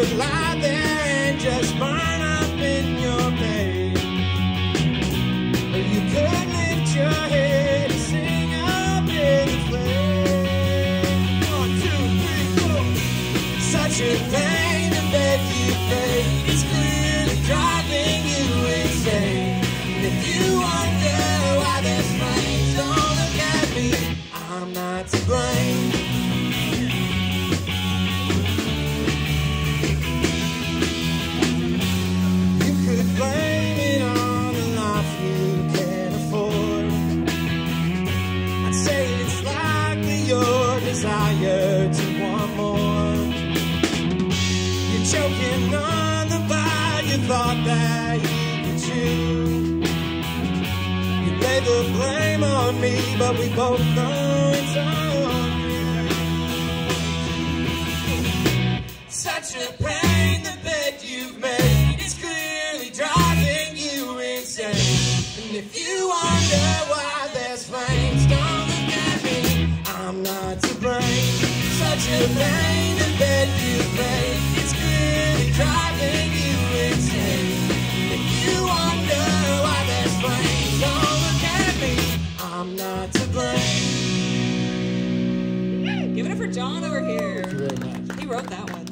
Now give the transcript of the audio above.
could lie there and just burn up in your pain. Or you could lift your head and sing up in the flame. One, two, three, four. Such a choking on the bite you thought that you could chew. You lay the blame on me, but we both know it's on you. Such a pain, the bed you've made is clearly driving you insane. And if you wonder why there's flames, don't look at me. I'm not to blame. Such a pain, John over here. He wrote that